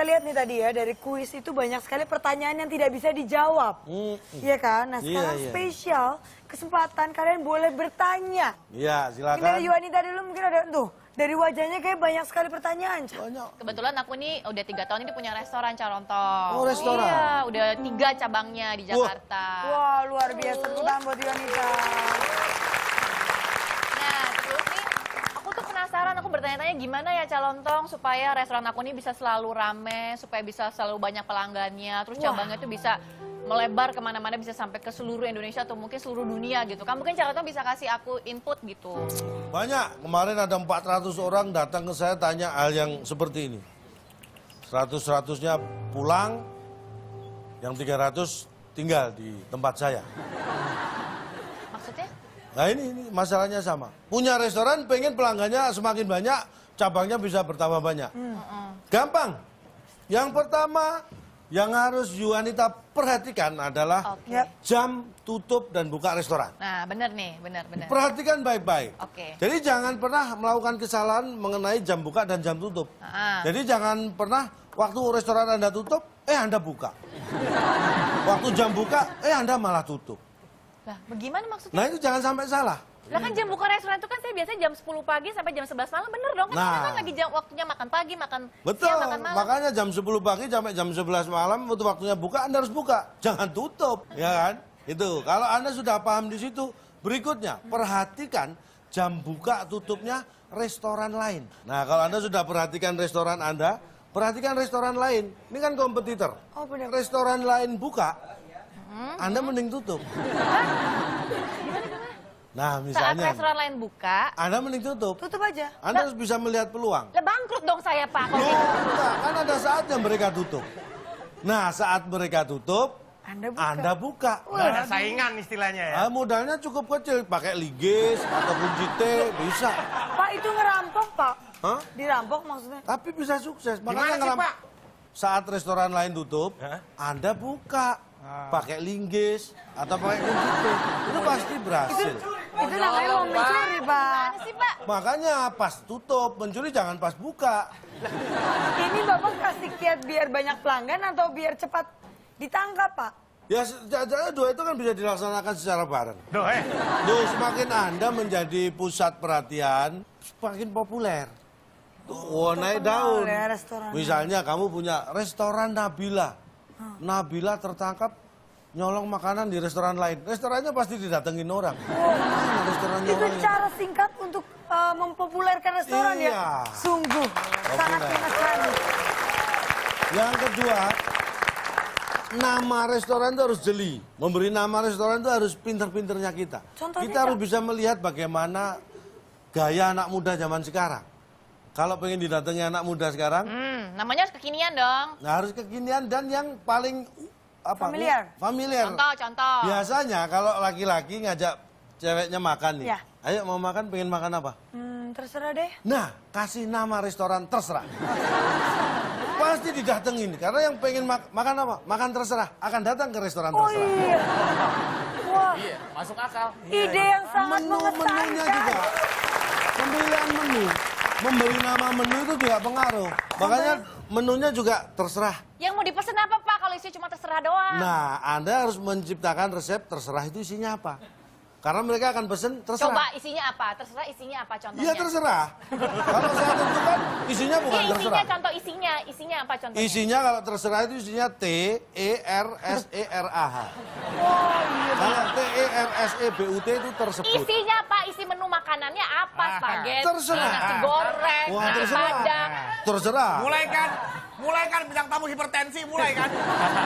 kita lihat nih tadi ya dari kuis itu banyak sekali pertanyaan yang tidak bisa dijawab. Iya kan? Nah Iya, sekarang iya. spesial kesempatan kalian boleh bertanya. Iya, Mungkin dari silakan. Yuanita dulu mungkin ada tuh dari wajahnya kayak banyak sekali pertanyaan. Banyak. Kebetulan aku nih udah tiga tahun ini punya restoran Calontong. Oh, restoran. Iya, udah tiga cabangnya di Jakarta. Wah luar biasa tepuk tangan buat Yuanita. Nah, terus nih aku tuh penasaran, bertanya-tanya gimana ya Calontong supaya restoran aku ini bisa selalu rame, supaya bisa selalu banyak pelanggannya, terus Wah. cabangnya tuh bisa melebar ke mana-mana bisa sampai ke seluruh Indonesia atau mungkin seluruh dunia gitu kan mungkin Calontong bisa kasih aku input gitu Banyak. Kemarin ada 400 orang datang ke saya tanya hal yang seperti ini. 100-100-nya pulang, yang 300 tinggal di tempat saya. maksudnya Nah ini, ini masalahnya sama. Punya restoran pengen pelanggannya semakin banyak, cabangnya bisa bertambah banyak. Gampang. Yang pertama yang harus Yuanita perhatikan adalah oke Ya. jam tutup dan buka restoran. nah bener nih bener bener Perhatikan baik-baik. Oke. Jadi jangan pernah melakukan kesalahan mengenai jam buka dan jam tutup. Ah. Jadi jangan pernah waktu restoran Anda tutup, eh Anda buka. waktu jam buka, eh Anda malah tutup. Lah bagaimana maksudnya Nah itu jangan sampai salah. Lah kan jam buka restoran itu kan saya biasanya jam 10 pagi sampai jam 11 malam bener dong kan Nah. karena kan lagi jam waktunya makan pagi makan Betul, siang makan malam makanya jam 10 pagi sampai jam 11 malam untuk waktunya buka Anda harus buka. Jangan tutup, ya kan? Itu. Kalau Anda sudah paham di situ, berikutnya perhatikan jam buka tutupnya restoran lain. Nah, kalau Anda sudah perhatikan restoran Anda, perhatikan restoran lain. Ini kan kompetitor. Oh, benar. Restoran lain buka, Anda mending tutup. Nah, saat misalnya restoran lain buka Anda mending tutup. Tutup aja. Anda harus bisa melihat peluang. lah bangkrut dong saya pak kalau Loh, gitu. enggak, kan ada saatnya mereka tutup. Nah, saat mereka tutup, Anda buka. Anda buka. Ada saingan istilahnya ya. Ah, modalnya cukup kecil, pakai ligis ataupun JT bisa. Pak itu ngerampok pak. Hah? Dirampok maksudnya. Tapi bisa sukses. Gimana sih, ngelam- Pak? Saat restoran lain tutup, Hah? Anda buka. Pakai linggis atau pakai JT. Itu pasti berhasil. Itu namanya mau mencuri pak. Gimana sih pak Makanya pas tutup, mencuri jangan pas buka. Ini bapak kasih kiat biar banyak pelanggan atau biar cepat ditangkap pak? Ya, se- ja- ja- dua itu kan bisa dilaksanakan secara bareng. Duh, eh. Duh, semakin Anda menjadi pusat perhatian, semakin populer. Tuh, wah, naik daun. ya. Misalnya kamu punya restoran Nabila. Nabila tertangkap nyolong makanan di restoran lain. Restorannya pasti didatengin orang. Mana restorannya Itu orang cara singkat untuk uh, mempopulerkan restoran Iya. ya? Sungguh, sangat menekan. Yang kedua, nama restoran itu harus jeli. Memberi nama restoran itu harus pinter-pinternya kita. Contohnya, kita harus bisa melihat bagaimana gaya anak muda zaman sekarang. Kalau pengen didatangi anak muda sekarang, hmm, namanya harus kekinian dong nah harus kekinian dan yang paling apa? Familiar. Familiar. contoh contoh Biasanya kalau laki-laki ngajak ceweknya makan nih. Ya. Ayo mau makan, pengen makan apa? Hmm, terserah deh. Nah, kasih nama restoran terserah. Pasti didatengin karena yang pengen mak- makan apa? Makan terserah akan datang ke restoran Oh terserah. iya. Wah, Iya, masuk akal. ide yang sangat Menu-menunya mengesankan. juga. Pemilihan menu, memberi nama menu itu juga pengaruh. Makanya menunya juga terserah. yang mau dipesan apa pak kalau isinya cuma terserah doang Nah, Anda harus menciptakan resep terserah itu isinya apa. Karena mereka akan pesen terserah. coba isinya apa terserah isinya apa contohnya Iya terserah. Kalau saya tentukan isinya bukan Iya, isinya terserah. contoh isinya isinya apa contohnya Isinya kalau terserah itu isinya T E R S E R A H. Kalau T E R S E B U T itu tersebut. Isinya apa? Isi menu makanannya apa? Spaghetti, Terserah. nasi goreng, Wah, terserah. padang. Terserah. Mulai kan, mulai kan bintang tamu hipertensi mulai kan.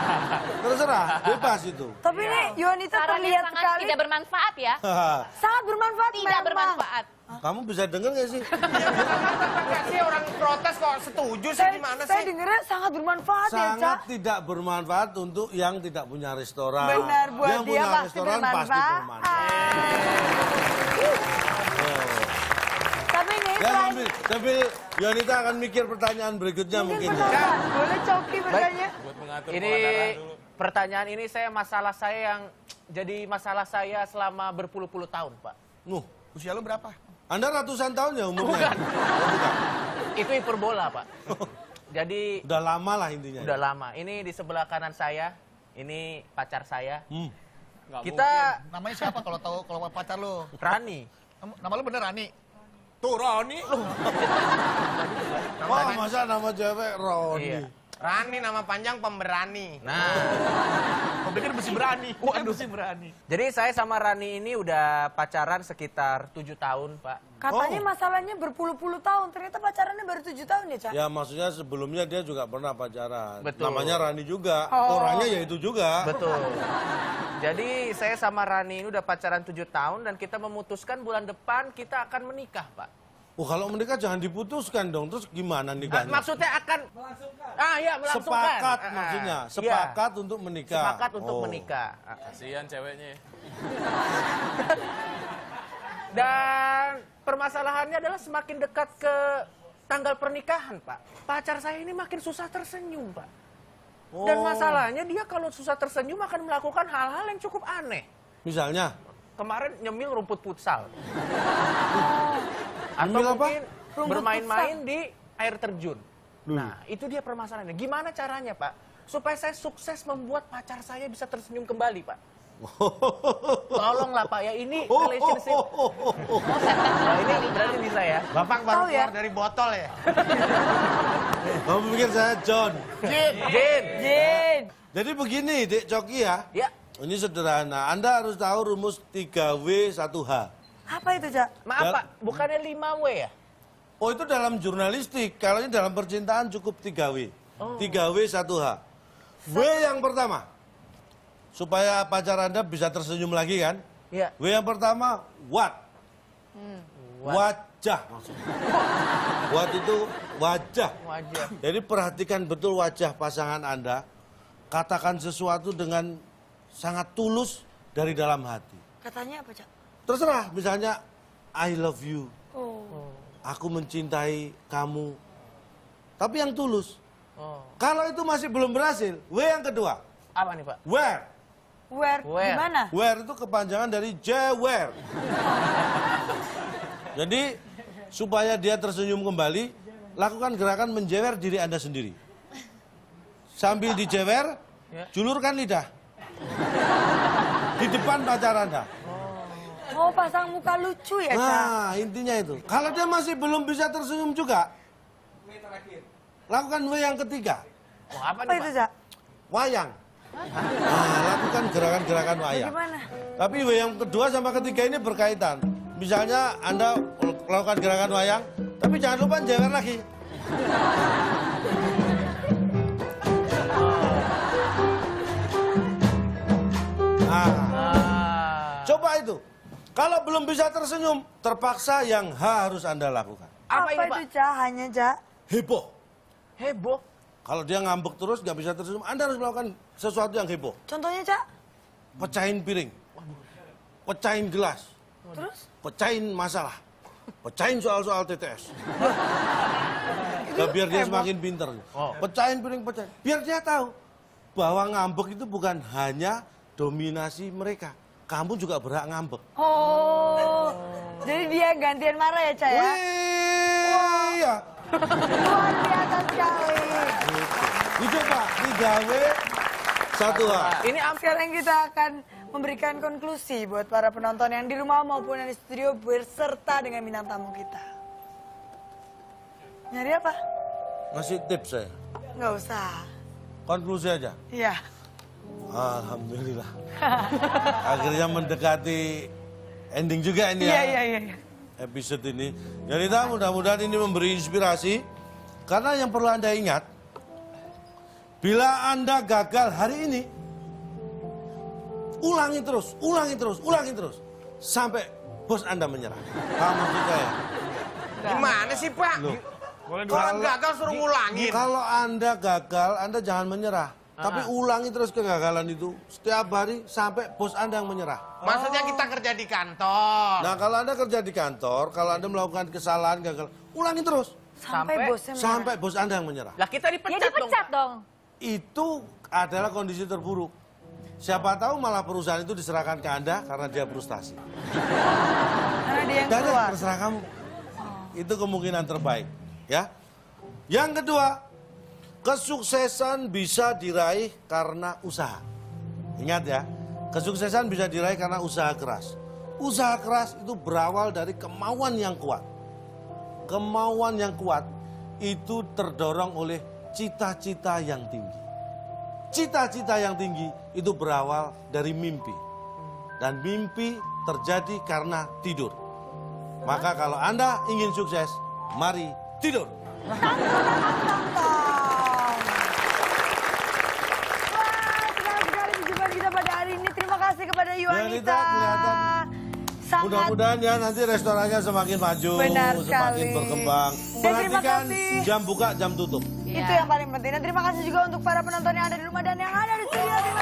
Terserah. Bebas itu. Tapi ini Yonita Sarannya terlihat sangat sekali tidak bermanfaat ya. sangat bermanfaat Tidak memang. bermanfaat. Kamu bisa denger gak sih? Enggak sih orang protes kok setuju sih Saya, gimana saya sih? dengarnya sangat bermanfaat ya, Sangat tidak bermanfaat untuk yang tidak punya restoran. Benar, buat yang dia punya pasti restoran pasti bermanfaat. bermanfaat. Tapi ini Ya, selain sambil, sambil Yonita akan mikir pertanyaan berikutnya mungkin mungkin. Pak. boleh Coki bertanya? Ini pertanyaan ini saya masalah saya yang jadi masalah saya selama berpuluh-puluh tahun, Pak. Nuh, Usia lu berapa? Anda ratusan tahun ya umurnya? Oh, bukan. Itu hiperbola, Pak. Jadi Udah lama lah intinya. udah lama. Ini di sebelah kanan saya, ini pacar saya. Hmm. Nggak Kita mungkin. namanya siapa kalau tahu kalau pacar lu? Rani. Nam- Nama lu bener Rani. Tuh Roni. Wah, masa nama cewek Roni? Iya. Rani nama panjang pemberani. Nah, Kau pikir mesti berani. Waduh, mesti berani. jadi saya sama Rani ini udah pacaran sekitar tujuh tahun, Pak. Katanya Oh. masalahnya berpuluh-puluh tahun, ternyata pacarannya baru tujuh tahun ya, Cak? Ya maksudnya sebelumnya dia juga pernah pacaran. Betul. Namanya Rani juga. Oh. Orangnya ya itu juga. Betul. Jadi saya sama Rani ini udah pacaran tujuh tahun dan kita memutuskan bulan depan kita akan menikah, Pak. Oh kalau menikah jangan diputuskan dong. Terus gimana Ah, nikahnya? maksudnya akan Ah iya melangsungkan. Sepakat Ah, ah. maksudnya. Iya. Sepakat untuk menikah. Sepakat untuk Oh. menikah. Ah. Kasihan ceweknya. Dan permasalahannya adalah semakin dekat ke tanggal pernikahan, Pak. Pacar saya ini makin susah tersenyum, Pak. Dan Oh. masalahnya dia kalau susah tersenyum akan melakukan hal-hal yang cukup aneh. Misalnya? Kemarin nyemil rumput futsal. Atau apa? mungkin bermain-main di air terjun. Nah, itu dia permasalahannya. Gimana caranya, Pak? Supaya saya sukses membuat pacar saya bisa tersenyum kembali, Pak. Tolonglah, Pak ya. Ini relationship. Nah, ini berarti bisa ya. Bapak baru ya? keluar dari botol ya. Kamu pikir saya John? Jin. Jin! Jadi begini, Dek Coki ya. Ya. Ini sederhana. Anda harus tahu rumus 3W 1H. Apa itu, Cak? Maaf, Pak. Bukannya 5W ya? Oh itu dalam jurnalistik. Kalau ini dalam percintaan cukup 3W. 3W 1H. W yang pertama. Supaya pacar Anda bisa tersenyum lagi kan. Iya. W yang pertama, what? Wajah maksudnya. What itu wajah. Wajah. Jadi perhatikan betul wajah pasangan Anda. Katakan sesuatu dengan sangat tulus dari dalam hati. Katanya apa, Cak? Terserah, misalnya I love you. Oh. Aku mencintai kamu. Tapi yang tulus. Oh. Kalau itu masih belum berhasil, W yang kedua. Apa nih, Pak? Where? Where? Where? Gimana? Where itu kepanjangan dari jewer. Jadi supaya dia tersenyum kembali, lakukan gerakan menjewer diri Anda sendiri. Sambil dijewer, Ya. julurkan lidah. Di depan pacar Anda. Oh, pasang muka lucu ya, Cak? Nah, intinya itu. Kalau dia masih belum bisa tersenyum juga, lakukan W yang ketiga, Oh, apa, Apa nih, itu? Cak? wayang. Nah, lakukan gerakan-gerakan wayang. Gimana? Tapi W yang kedua sama ketiga ini berkaitan. Misalnya Anda melakukan gerakan wayang, tapi jangan lupa jewer lagi. Nah, Ah. coba itu. Kalau belum bisa tersenyum, terpaksa yang H harus Anda lakukan. Apa, Apa, ini, Pak? itu, Cak? Hanya, Cak? Heboh. Heboh. Kalau dia ngambek terus nggak bisa tersenyum, Anda harus melakukan sesuatu yang heboh. Contohnya, Cak? Pecahin piring, pecahin gelas, Terus? pecahin masalah, pecahin soal-soal TTS. Nah, biar dia semakin pinter. Oh. Pecahin piring, pecahin. Biar dia tahu bahwa ngambek itu bukan hanya dominasi mereka. Kamu juga berhak ngambek. Oh. Jadi dia gantian marah ya, Cak ya? Wih, iya. Luar biasa sekali. Itu Pak, 3W, 1H. Ini am- Sekarang kita akan memberikan konklusi buat para penonton yang di rumah maupun yang di studio berserta dengan bintang tamu kita. Nyari apa? Ngasih tips saya. Nggak usah. Konklusi aja. Iya. Alhamdulillah. Akhirnya mendekati ending juga ini Iya, ya. iya, iya. Episode ini. Jadi tak mudah-mudahan ini memberi inspirasi. Karena yang perlu Anda ingat, bila Anda gagal hari ini, ulangi terus, ulangi terus, ulangi terus. Sampai bos Anda menyerah. Paham maksud saya? Gimana sih Pak? Loh. Orang gagal suruh ngulangin. Kalau Anda gagal, Anda jangan menyerah. Tapi ulangi terus kegagalan itu setiap hari sampai bos Anda yang menyerah. Maksudnya kita kerja di kantor. Nah kalau Anda kerja di kantor, kalau Anda melakukan kesalahan, gagal, ulangi terus. Sampai, Sampai- bosnya menyerah. Sampai bos Anda yang menyerah. Lah kita Ya dipecat, dong. dipecat Pak. dong. Itu adalah kondisi terburuk. Siapa tahu malah perusahaan itu diserahkan ke Anda karena dia frustasi. Karena dia yang Dan keluar. terserah kamu. Itu kemungkinan terbaik. Ya. Yang kedua, Kesuksesan bisa diraih karena usaha. Ingat ya, kesuksesan bisa diraih karena usaha keras. Usaha keras itu berawal dari kemauan yang kuat. Kemauan yang kuat itu terdorong oleh cita-cita yang tinggi. Cita-cita yang tinggi itu berawal dari mimpi. Dan mimpi terjadi karena tidur. Maka kalau Anda ingin sukses, mari tidur. Wah, senang sekali perjumpaan kita pada hari ini. Terima kasih kepada Yuanita. Sangat Mudah-mudahan ya nanti restorannya semakin maju, Benar semakin berkembang. Dan terima Perhatikan kasih. jam buka, jam tutup. Iya. Itu yang paling penting. Dan terima kasih juga untuk para penonton yang ada di rumah dan yang ada di studio. Terima